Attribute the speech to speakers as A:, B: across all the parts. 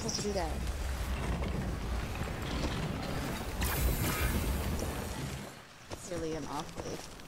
A: supposed to
B: do that. It's really an off.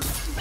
B: Let's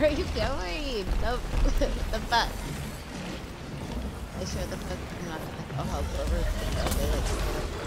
B: Where are you going? Nope. the butt. I sure the fuck I'm not gonna I'll help over.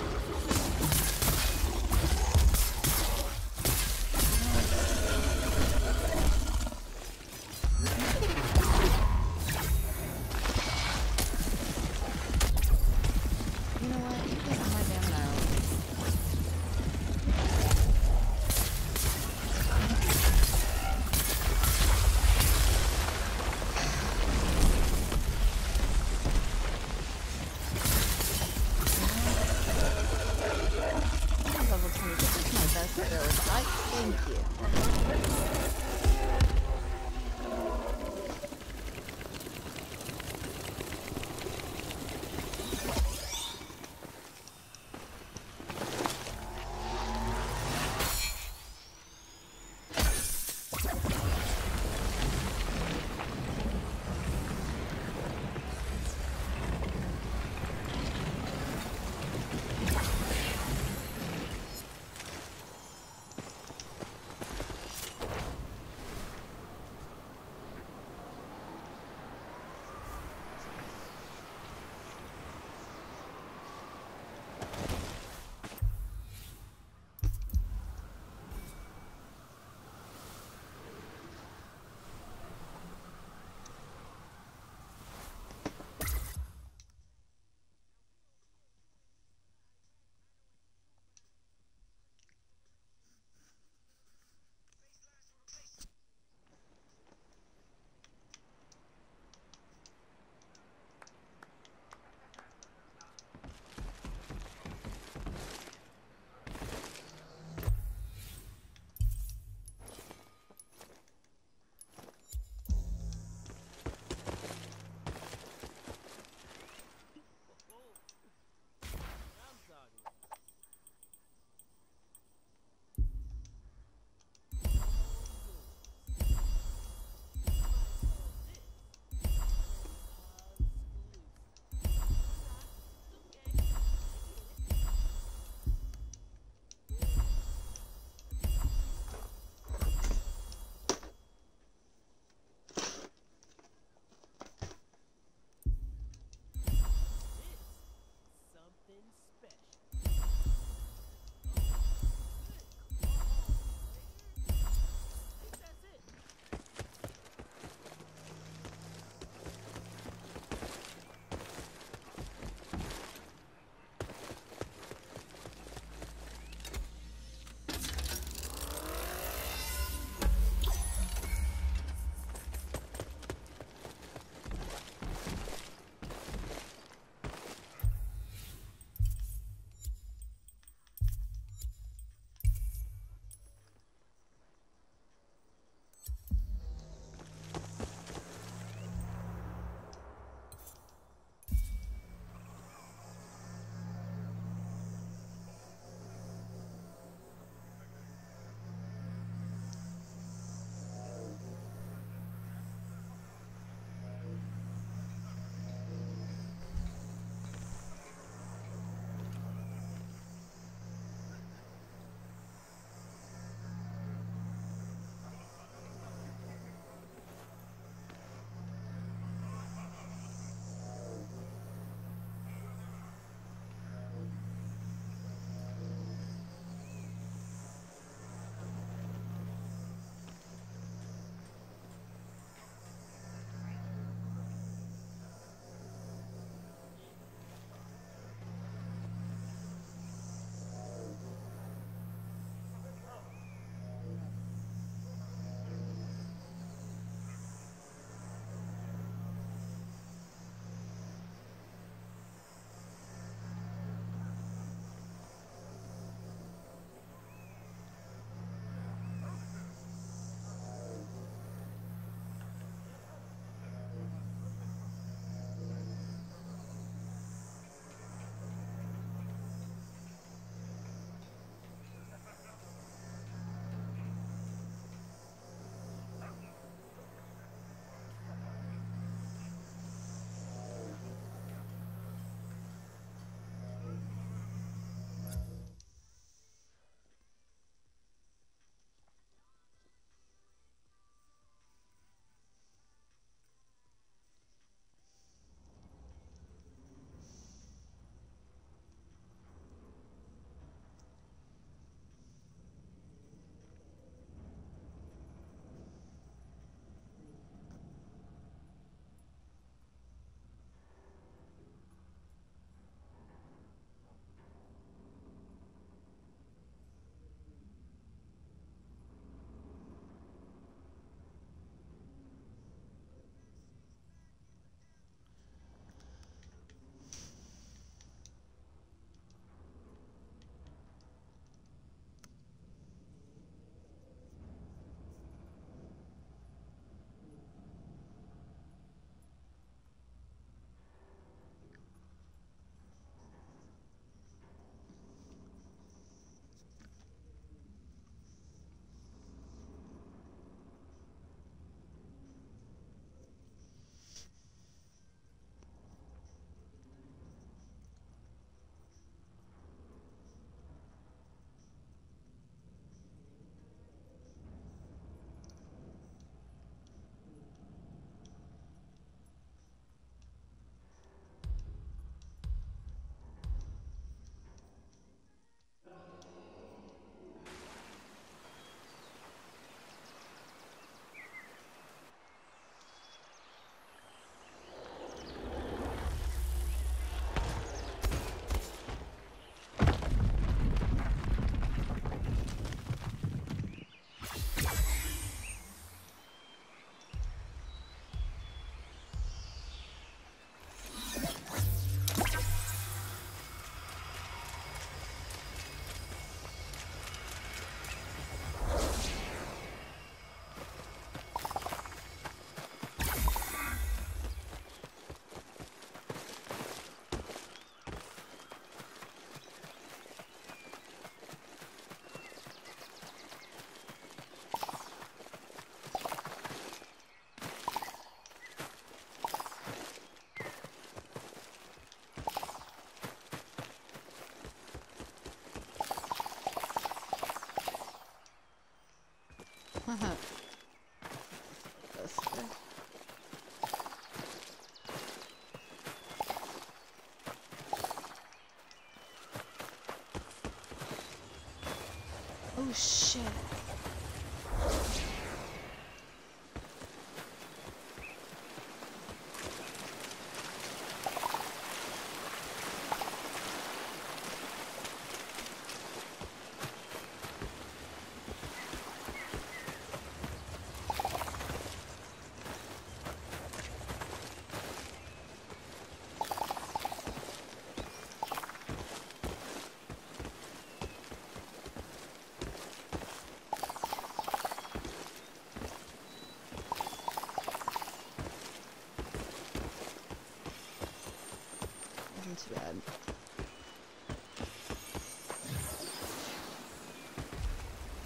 B: Oh shit.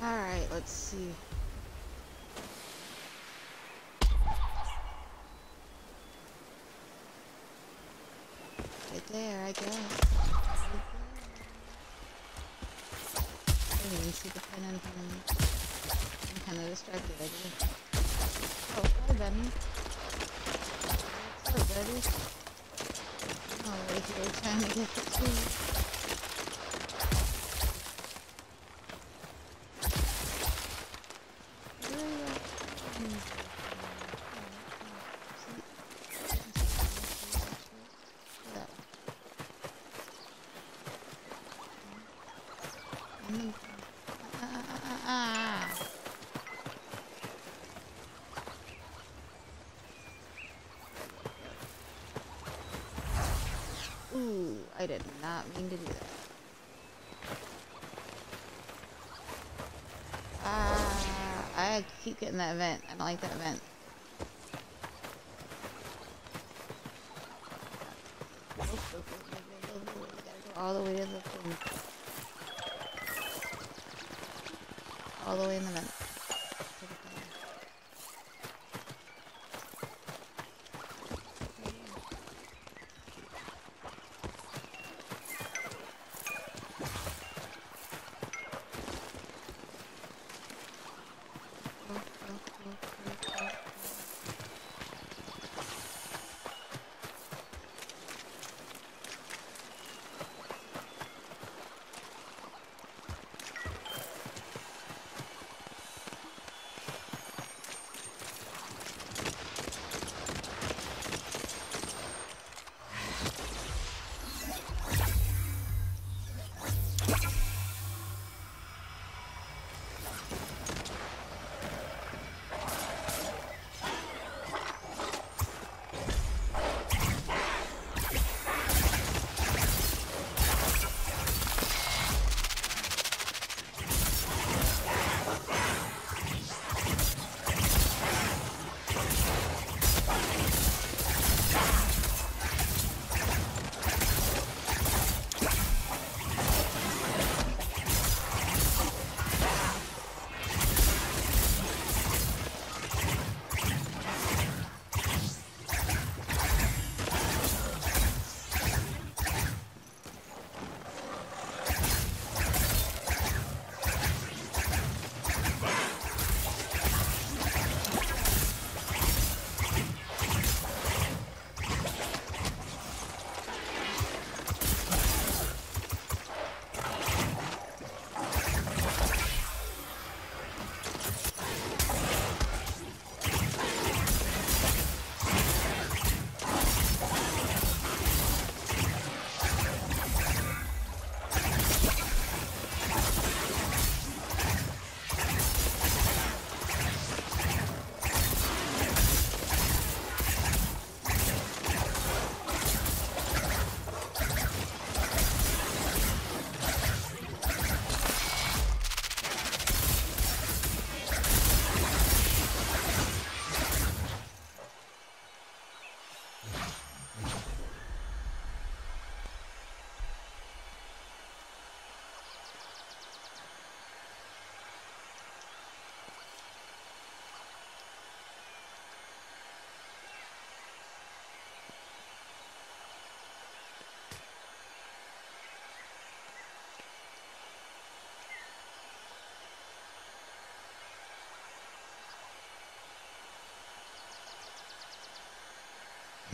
B: Alright, let's see. Right there, I guess. Right even see the me. I'm kind of distracted, I didn't. Oh, hi, Benny. What's up, buddy? Oh, right here, trying to get the key. Where are you at? Yeah. Mm. Ah, ah, ah, ah, ah. Ooh, I did not mean to do that. Ah, I that event. I don't like that vent. Go, go, go, go, go, go, go. We gotta go all the way to the thing. All the way in the vent.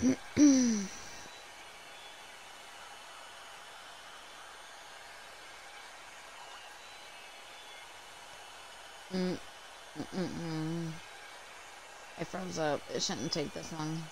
B: Mm, mm, mm, mm. I froze up. It shouldn't take this long.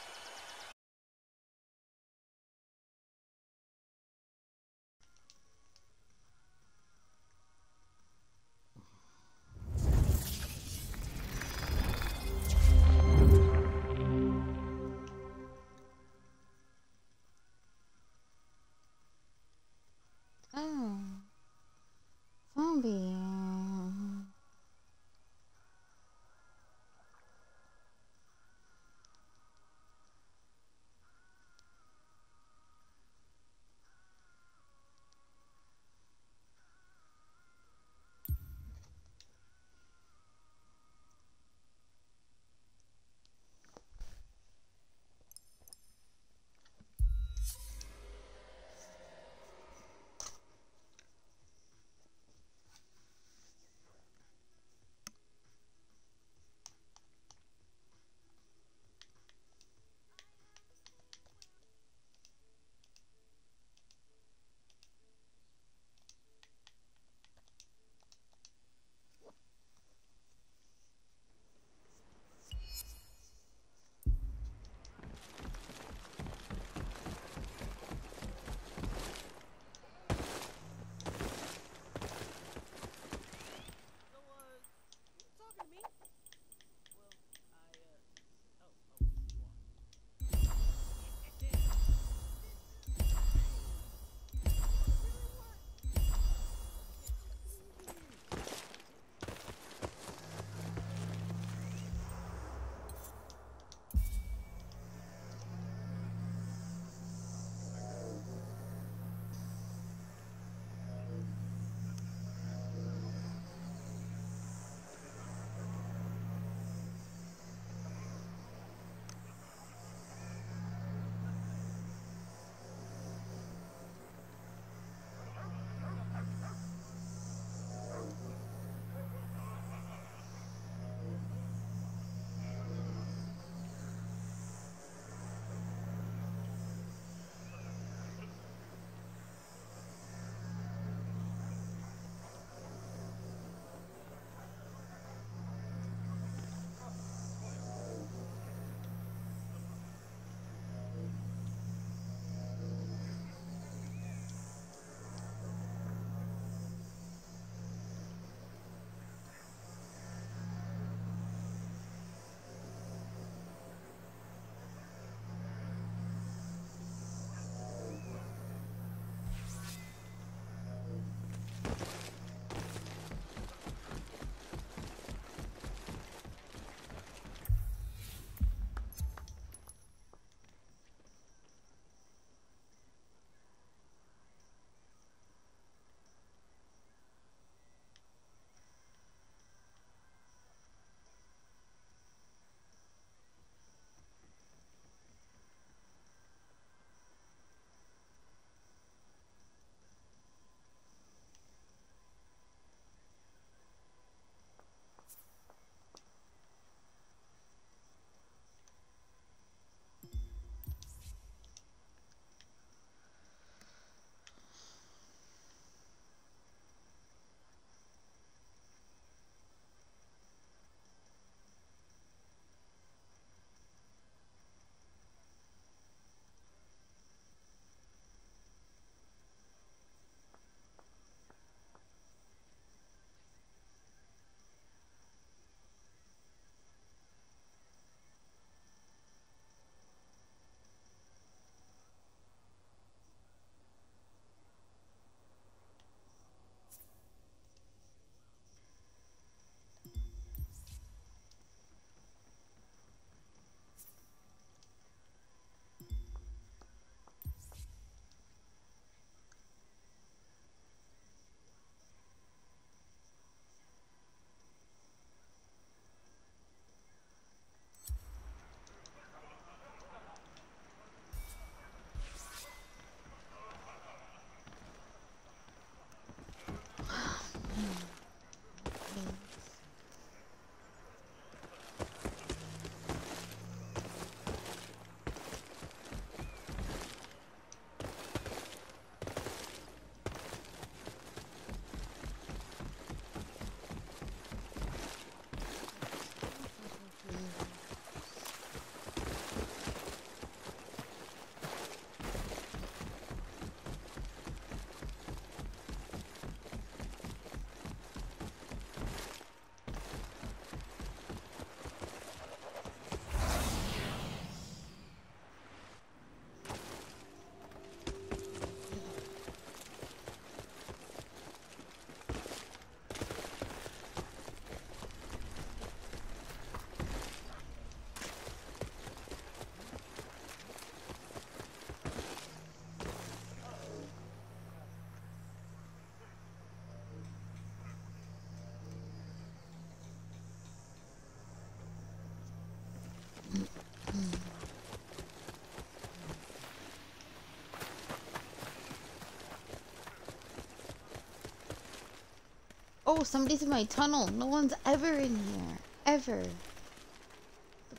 B: Oh, somebody's in my tunnel. No one's ever in here. Ever.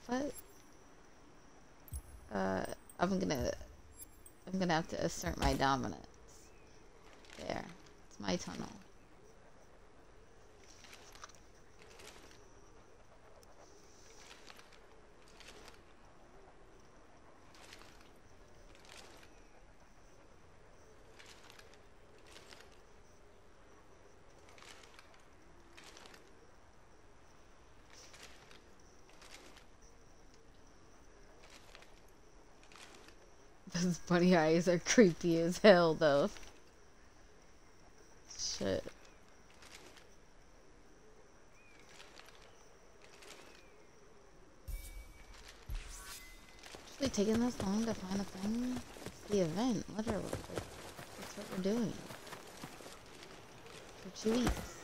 B: The? Uh, I'm gonna... I'm gonna have to assert my dominance. There. It's my tunnel. Bunny eyes are creepy as hell, though. Shit. Actually taking this long to find a thing? It's the event, literally. That's what we're doing. For two weeks.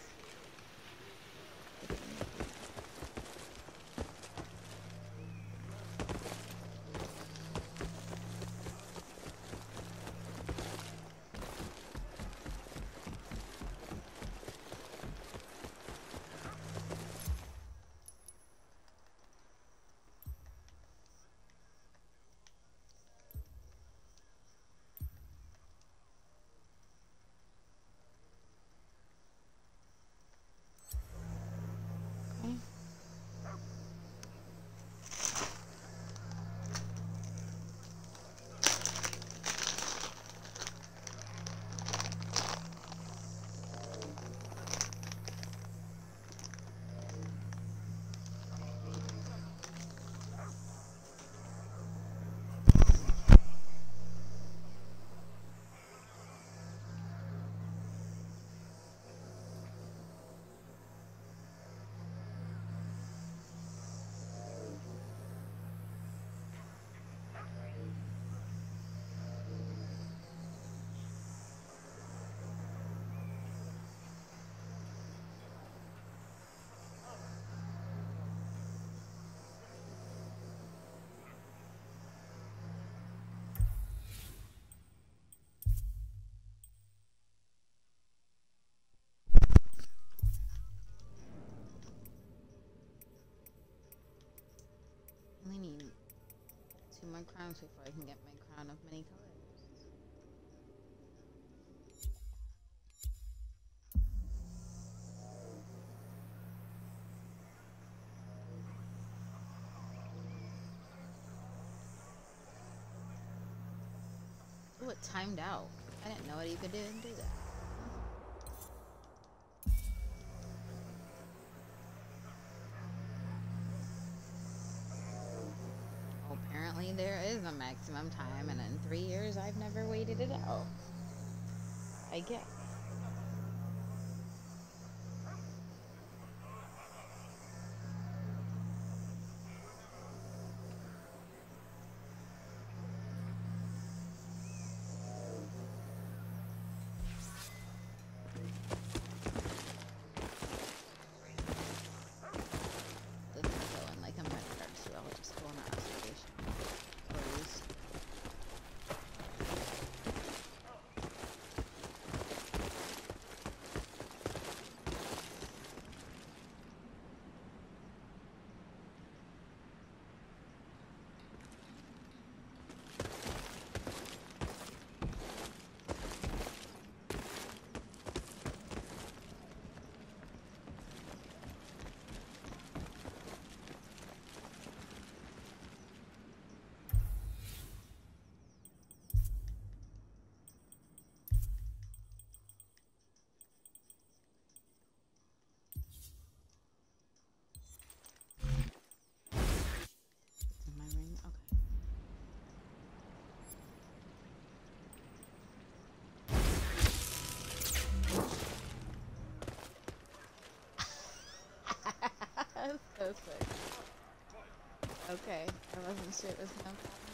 B: Two more crowns before I can get my crown of many colors. Oh, it timed out. I didn't know it you could do, do that. Maximum time, and in three years I've never waited it out. I guess. Sick. Okay, I wasn't sure it was no.